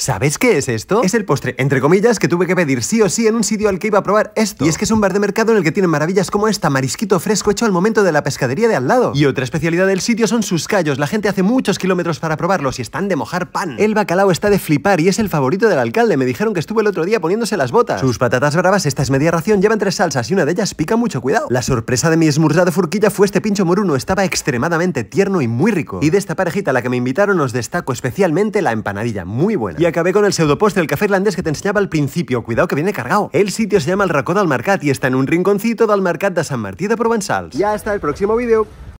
¿Sabes qué es esto? Es el postre, entre comillas, que tuve que pedir sí o sí en un sitio al que iba a probar esto. Y es que es un bar de mercado en el que tienen maravillas como esta, marisquito fresco hecho al momento de la pescadería de al lado. Y otra especialidad del sitio son sus callos. La gente hace muchos kilómetros para probarlos y están de mojar pan. El bacalao está de flipar y es el favorito del alcalde. Me dijeron que estuvo el otro día poniéndose las botas. Sus patatas bravas, esta es media ración, llevan tres salsas y una de ellas pica mucho, cuidado. La sorpresa de mi esmurzado de furquilla fue este pincho moruno. Estaba extremadamente tierno y muy rico. Y de esta parejita a la que me invitaron os destaco especialmente la empanadilla, muy buena. Y acabé con el pseudopost del café irlandés que te enseñaba al principio. Cuidado que viene cargado. El sitio se llama el Racó del Mercat y está en un rinconcito del Mercat de San Martí de Provençals. Ya hasta el próximo vídeo.